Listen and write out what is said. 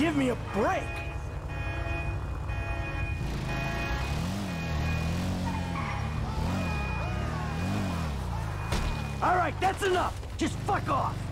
Give me a break! All right, that's enough! Just fuck off!